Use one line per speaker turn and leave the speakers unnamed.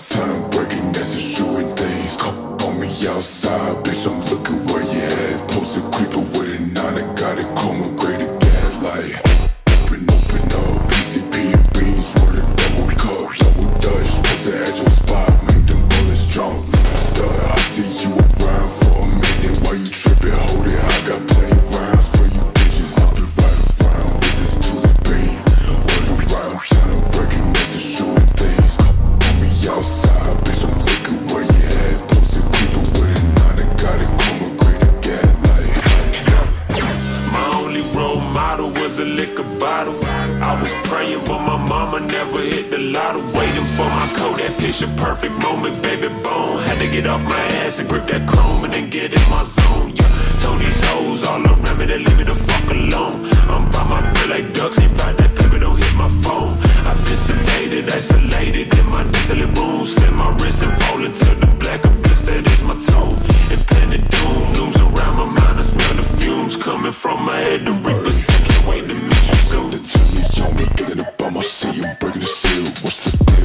something. Was a liquor bottle. I was praying, but my mama never hit the lotto. Waiting for my coat, that picture perfect moment, baby bone. Had to get off my ass and grip that chrome and then get in my zone. Yeah, told these hoes all around me to leave me the fuck alone. I'm by my
on me, getting up on my seat, I'm breaking the seal. What's the deal?